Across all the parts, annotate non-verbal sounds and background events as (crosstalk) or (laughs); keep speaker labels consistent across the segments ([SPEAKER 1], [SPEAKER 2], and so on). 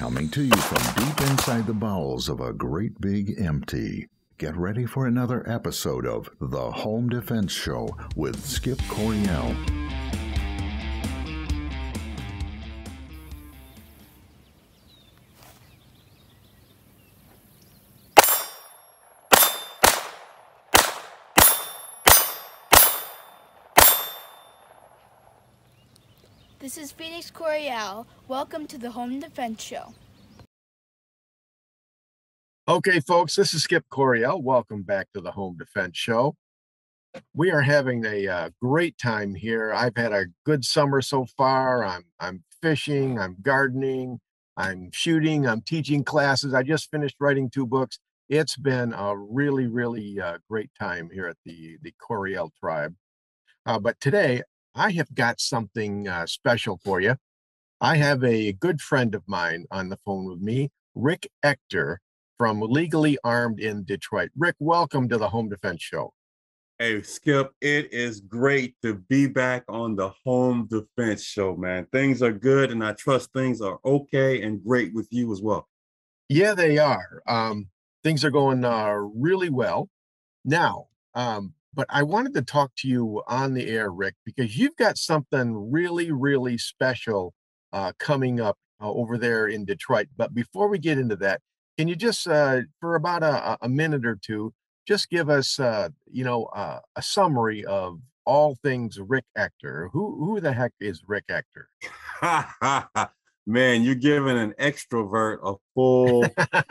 [SPEAKER 1] Coming to you from deep inside the bowels of a great big empty. Get ready for another episode of The Home Defense Show with Skip Coryell.
[SPEAKER 2] This is Phoenix Coryell. Welcome to the Home Defense Show.
[SPEAKER 3] Okay, folks, this is Skip Coryell. Welcome back to the Home Defense Show. We are having a uh, great time here. I've had a good summer so far. I'm I'm fishing, I'm gardening, I'm shooting, I'm teaching classes. I just finished writing two books. It's been a really, really uh, great time here at the the Coryell tribe. Uh, but today I have got something uh, special for you. I have a good friend of mine on the phone with me, Rick Ector from Legally Armed in Detroit. Rick, welcome to the Home Defense Show.
[SPEAKER 4] Hey, Skip, it is great to be back on the Home Defense Show, man. Things are good, and I trust things are okay and great with you as well.
[SPEAKER 3] Yeah, they are. Um, things are going uh, really well. Now, um, but I wanted to talk to you on the air, Rick, because you've got something really, really special uh, coming up uh, over there in Detroit. But before we get into that, can you just, uh, for about a, a, minute or two, just give us, uh, you know, uh, a summary of all things Rick Ector? Who who the heck is Rick Ector? (laughs)
[SPEAKER 4] Man, you're giving an extrovert a full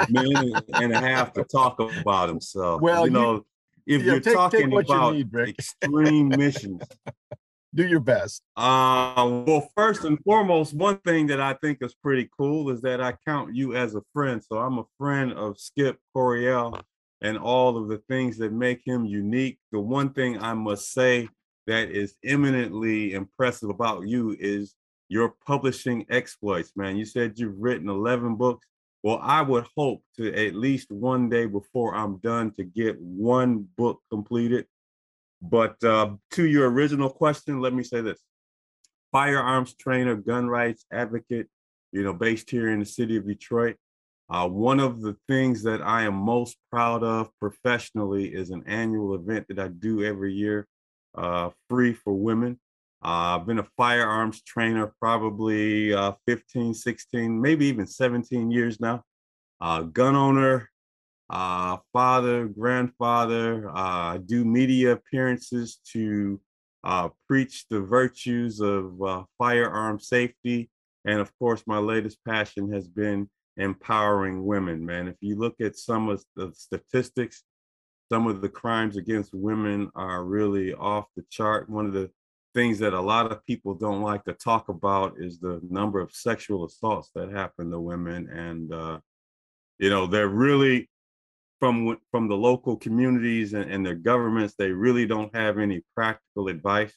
[SPEAKER 4] minute and a half to talk about himself.
[SPEAKER 3] Well,
[SPEAKER 4] you know, if
[SPEAKER 3] yeah,
[SPEAKER 4] you're
[SPEAKER 3] take-
[SPEAKER 4] talking
[SPEAKER 3] take what you
[SPEAKER 4] about
[SPEAKER 3] need,
[SPEAKER 4] extreme missions, (laughs)
[SPEAKER 3] Do your best.
[SPEAKER 4] uh, well, first and foremost, one thing that I think is pretty cool is that I count you as a friend. So I'm a friend of Skip Coryell and all of the things that make him unique. The one thing I must say that is eminently impressive about you is your publishing exploits, man. You said you've written 11 books. Well, I would hope to at least one day before I'm done to get one book completed. But uh, to your original question, let me say this firearms trainer, gun rights advocate, you know, based here in the city of Detroit. Uh, one of the things that I am most proud of professionally is an annual event that I do every year, uh, free for women. Uh, I've been a firearms trainer probably uh, 15, 16, maybe even 17 years now. Uh, gun owner, uh, father, grandfather, uh, do media appearances to uh, preach the virtues of firearm safety. And of course, my latest passion has been empowering women, man. If you look at some of the statistics, some of the crimes against women are really off the chart. One of the things that a lot of people don't like to talk about is the number of sexual assaults that happen to women. And, uh, you know, they're really from from the local communities and, and their governments, they really don't have any practical advice.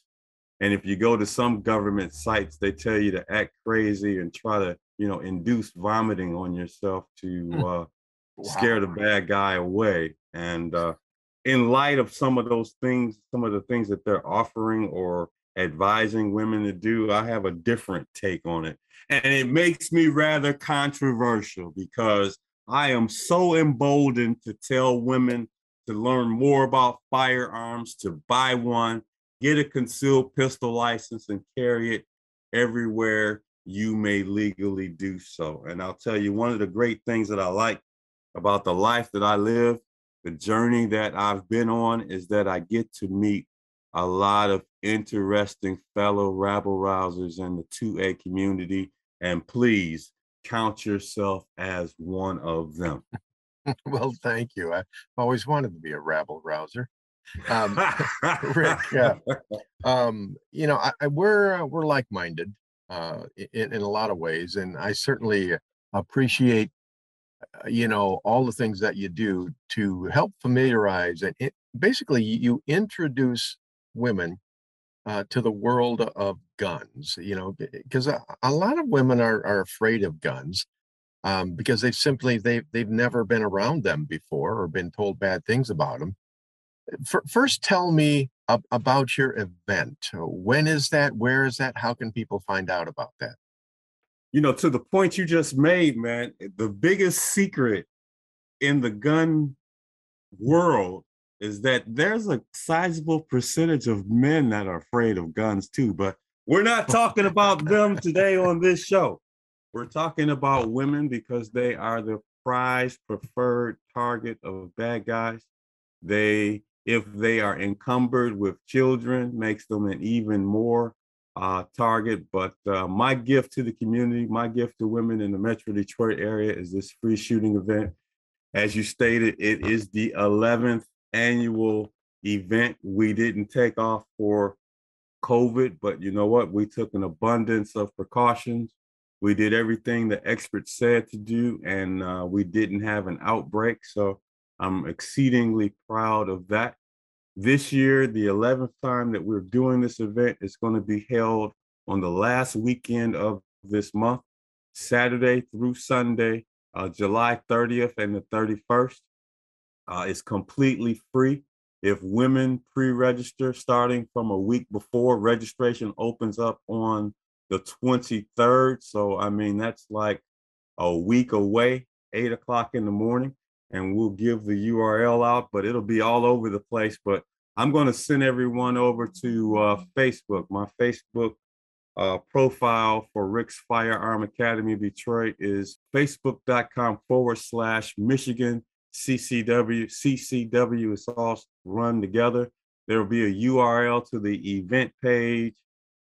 [SPEAKER 4] And if you go to some government sites, they tell you to act crazy and try to, you know, induce vomiting on yourself to uh, scare the bad guy away. And uh, in light of some of those things, some of the things that they're offering or advising women to do, I have a different take on it. And it makes me rather controversial because I am so emboldened to tell women to learn more about firearms, to buy one, get a concealed pistol license, and carry it everywhere you may legally do so. And I'll tell you, one of the great things that I like about the life that I live, the journey that I've been on, is that I get to meet a lot of interesting fellow rabble rousers in the 2A community. And please count yourself as one of them. (laughs)
[SPEAKER 3] Well, thank you. I've always wanted to be a rabble rouser. Um, (laughs) Rick, yeah. (laughs) um, you know, I, I, we're uh, we're like-minded uh, in, in a lot of ways, and I certainly appreciate, uh, you know, all the things that you do to help familiarize and it, basically you introduce women uh, to the world of guns. You know, because a, a lot of women are are afraid of guns um, because they've simply they've they've never been around them before or been told bad things about them. First, tell me ab- about your event. When is that? Where is that? How can people find out about that?
[SPEAKER 4] you know, to the point you just made, man, the biggest secret in the gun world is that there's a sizable percentage of men that are afraid of guns too, but we're not (laughs) talking about them today on this show. We're talking about women because they are the prized preferred target of bad guys. They, if they are encumbered with children, makes them an even more uh, target. But uh, my gift to the community, my gift to women in the Metro Detroit area is this free shooting event. As you stated, it is the 11th annual event. We didn't take off for COVID, but you know what? We took an abundance of precautions. We did everything the experts said to do, and uh, we didn't have an outbreak. So I'm exceedingly proud of that. This year, the 11th time that we're doing this event is going to be held on the last weekend of this month, Saturday through Sunday, uh, July 30th and the 31st. Uh, it's completely free. If women pre-register starting from a week before, registration opens up on the 23rd. So I mean that's like a week away, eight o'clock in the morning, and we'll give the URL out, but it'll be all over the place. But I'm going to send everyone over to uh, Facebook. My Facebook uh, profile for Rick's Firearm Academy Detroit is facebook.com forward slash Michigan CCW. CCW is all run together. There will be a URL to the event page,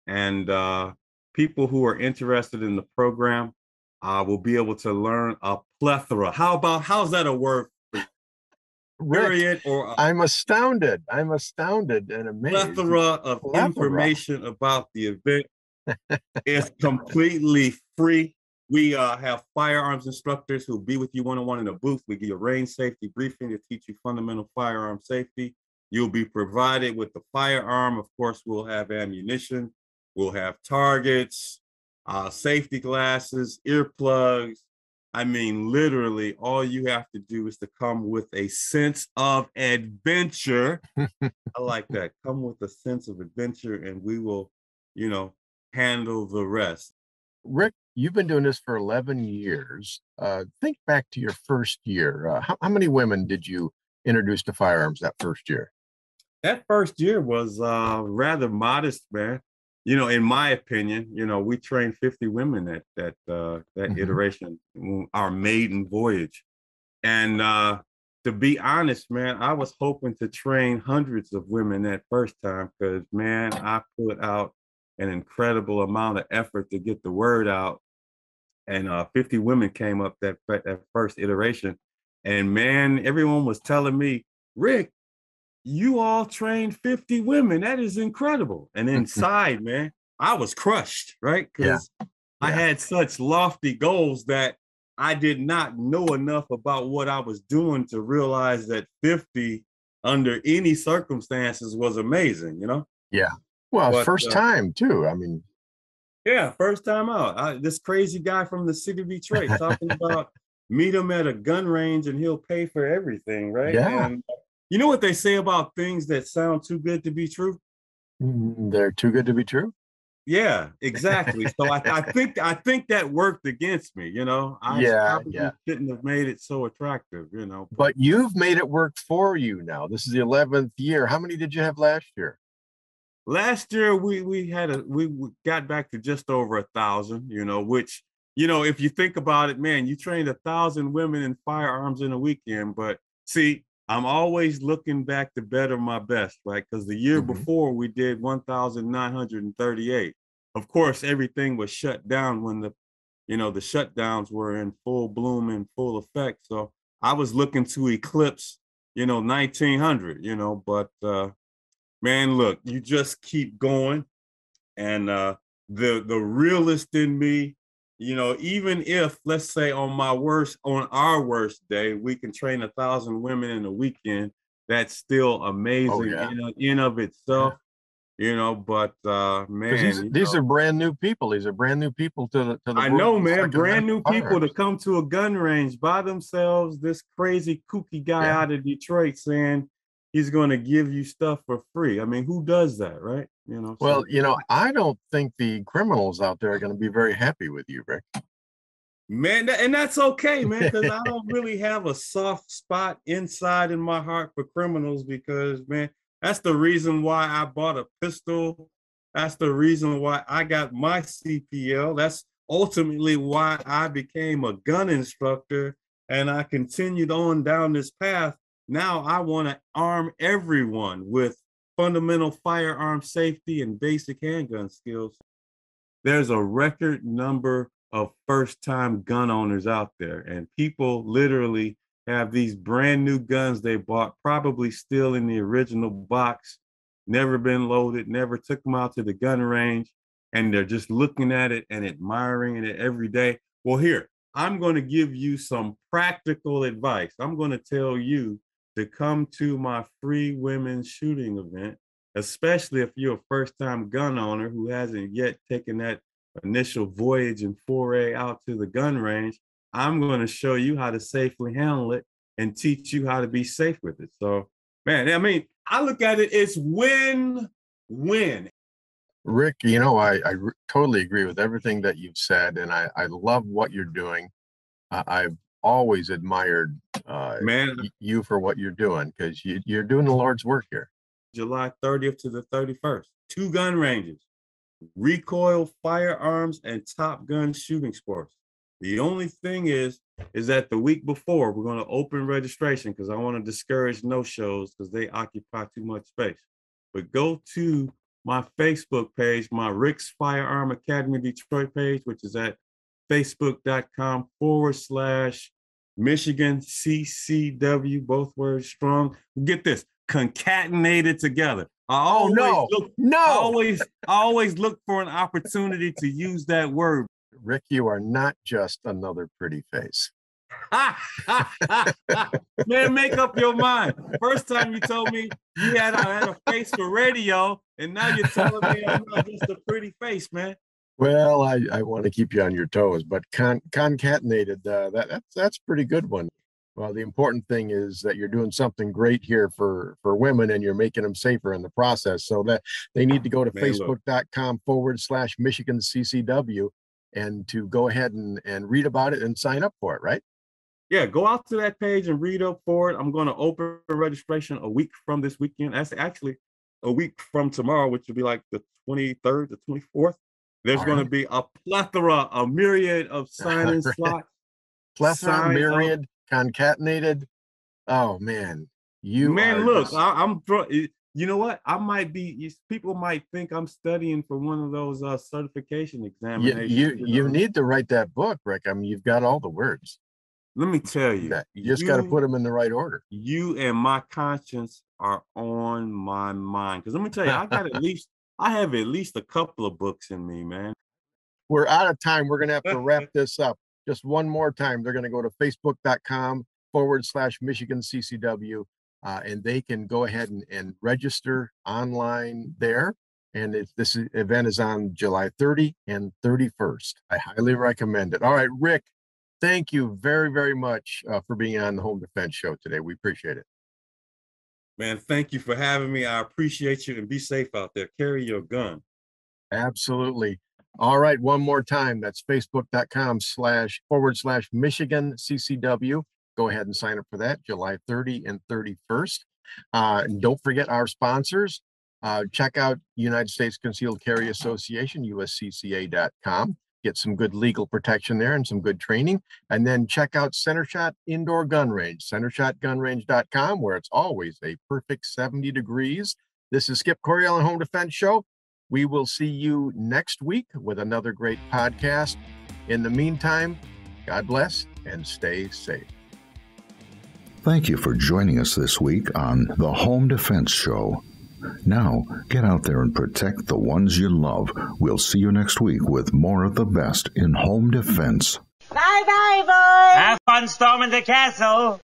[SPEAKER 4] and uh, people who are interested in the program uh, will be able to learn a plethora. How about how's that a word? (laughs)
[SPEAKER 3] Rick, or i I'm astounded. I'm astounded and amazed.
[SPEAKER 4] Plethora of plethora. information about the event. (laughs) it's completely free. We uh, have firearms instructors who'll be with you one-on-one in a booth. We give you a range safety briefing to teach you fundamental firearm safety. You'll be provided with the firearm. Of course, we'll have ammunition. We'll have targets, uh, safety glasses, earplugs. I mean, literally, all you have to do is to come with a sense of adventure. I like that. (laughs) Come with a sense of adventure, and we will, you know, handle the rest.
[SPEAKER 3] Rick, you've been doing this for 11 years. Uh, think back to your first year. Uh, how, how, many women did you introduce to firearms that first year?
[SPEAKER 4] That first year was uh, rather modest, man. You know, in my opinion, you know, we trained 50 women at that uh, that mm-hmm. iteration, our maiden voyage. And uh, to be honest, man, I was hoping to train hundreds of women that first time because, man, I put out an incredible amount of effort to get the word out. And uh, 50 women came up that, that first iteration. And man, everyone was telling me, Rick, you all trained 50 women. That is incredible. And (laughs) inside, man, I was crushed, right? Because yeah. I had such lofty goals that I did not know enough about what I was doing to realize that 50 under any circumstances was amazing, you know?
[SPEAKER 3] Yeah. Well, but, first uh, time too. I mean,
[SPEAKER 4] yeah, first time out. I, this crazy guy from the city of Detroit talking (laughs) about meet him at a gun range and he'll pay for everything, right?
[SPEAKER 3] Yeah. And,
[SPEAKER 4] you know what they say about things that sound too good to be true?
[SPEAKER 3] Mm, they're too good to be true.
[SPEAKER 4] Yeah, exactly. so I, I, (laughs) think I think that worked against me. You know, I
[SPEAKER 3] yeah, yeah.
[SPEAKER 4] shouldn't have made it so attractive. You know,
[SPEAKER 3] but you've made it work for you now. This is the eleventh year. How many did you have last year?
[SPEAKER 4] Last year we we had a we got back to just over a thousand you know which you know if you think about it man you trained a thousand women in firearms in a weekend but see i'm always looking back to better my best right? Because the year mm-hmm. before we did 1938 of course everything was shut down when the you know the shutdowns were in full bloom and full effect. So i was looking to eclipse you know 1900 you know but uh man, look, you just keep going. And uh, the the realist in me, you know, even if let's say on my worst, on our worst day, we can train a thousand women in a weekend, that's still oh, amazing oh, yeah. in, in of itself. Yeah you know but uh man
[SPEAKER 3] these, these are brand new people these are brand new people to the to the
[SPEAKER 4] i know man brand new people to come to a gun range by themselves this crazy kooky guy yeah. out of detroit saying he's going to give you stuff for free. I mean, who does that, right? You know.
[SPEAKER 3] Well,
[SPEAKER 4] so-
[SPEAKER 3] you know, I don't think the criminals out there are going to be very happy with you, Rick.
[SPEAKER 4] Man, and that's okay, man, because I (laughs) don't really have a soft spot inside in my heart for criminals because, man, that's the reason why I bought a pistol. That's the reason why I got my CPL. That's ultimately why I became a gun instructor and I continued on down this path. Now I want to arm everyone with fundamental firearm safety and basic handgun skills. There's a record number of first time gun owners out there, and people literally have these brand new guns they bought, probably still in the original box, never been loaded, never took them out to the gun range, and they're just looking at it and admiring it every day. Well, here, I'm going to give you some practical advice. I'm going to tell you to come to my free women's shooting event, especially if you're a first time gun owner who hasn't yet taken that initial voyage and foray out to the gun range. I'm going to show you how to safely handle it and teach you how to be safe with it. So, man, I mean, I look at it, it's win win.
[SPEAKER 3] Rick, you know, I, I totally agree with everything that you've said, and I, I love what you're doing. Uh, I've always admired uh,
[SPEAKER 4] Man,
[SPEAKER 3] you for what you're doing because you, you're doing the Lord's work here.
[SPEAKER 4] July 30th to the 31st, two gun ranges, recoil firearms and top gun shooting sports. The only thing is, is that the week before we're going to open registration because I want to discourage no shows because they occupy too much space. But go to my Facebook page, my Rick's Firearm Academy Detroit page, which is at facebook.com forward slash Michigan CCW, both words strong. Get this, concatenated together. I
[SPEAKER 3] Oh
[SPEAKER 4] always
[SPEAKER 3] no,
[SPEAKER 4] look, I
[SPEAKER 3] no,
[SPEAKER 4] always, I always look for an opportunity to use that word.
[SPEAKER 3] Rick, you are not just another pretty face. (laughs)
[SPEAKER 4] Man, make up your mind. First time you told me you had, I had a face for radio, and now you're telling me I'm not just a pretty face, man.
[SPEAKER 3] Well, I, I want to keep you on your toes, but con, concatenated, uh, that, that's that's a pretty good one. Well, the important thing is that you're doing something great here for for women, and you're making them safer in the process. So that they need to go to
[SPEAKER 4] Man,
[SPEAKER 3] facebook.com forward slash Michigan CCW and to go ahead and and read about it and sign up for it. Right?
[SPEAKER 4] Yeah, go out to that page and read up for it. I'm going to open registration a week from this weekend. That's actually a week from tomorrow, which will be like the 23rd, the 24th. There's going to be a plethora, a myriad of (laughs) sign-in
[SPEAKER 3] Alright.
[SPEAKER 4] slots.
[SPEAKER 3] Plethora,
[SPEAKER 4] Sign up.
[SPEAKER 3] myriad, concatenated. Oh man, you
[SPEAKER 4] Man, look,
[SPEAKER 3] just-
[SPEAKER 4] I, I'm. thro- You know what? I might be. People might think I'm studying for one of those uh, certification
[SPEAKER 3] you,
[SPEAKER 4] examinations.
[SPEAKER 3] you you
[SPEAKER 4] know?
[SPEAKER 3] need to write that book, Rick. I mean, you've got all the words.
[SPEAKER 4] Let me tell you,
[SPEAKER 3] that you just got to put them in the right order.
[SPEAKER 4] you and my conscience are on my mind. Because let me tell you, I got at (laughs) least, I have at least a couple of books in me, man.
[SPEAKER 3] We're out of time. We're going to have to wrap (laughs) this up. Just one more time. They're going to go to facebook.com forward slash Michigan CCW, uh, and they can go ahead and, and register online there. And if this event is on July 30 and 31st, I highly recommend it. All right, Rick, thank you very, very much uh, for being on the Home Defense Show today. We appreciate it.
[SPEAKER 4] Man, thank you for having me. I appreciate you and be safe out there. Carry your gun.
[SPEAKER 3] Absolutely. All right, one more time. That's facebook.com slash forward slash Michigan CCW. Go ahead and sign up for that July 30 and 31st. Uh, and don't forget our sponsors. Uh, check out United States Concealed Carry Association, uscca.com. Get some good legal protection there and some good training. And then check out Center Shot Indoor Gun Range, centershotgunrange.com, where it's always a perfect 70 degrees. This is Skip Coryell and Home Defense Show. We will see you next week with another great podcast. In the meantime, God bless and stay safe.
[SPEAKER 1] Thank you for joining us this week on the Home Defense Show. Now, get out there and protect the ones you love. We'll see you next week with more of the best in home defense.
[SPEAKER 5] Bye bye, boys!
[SPEAKER 6] Have fun storming the castle.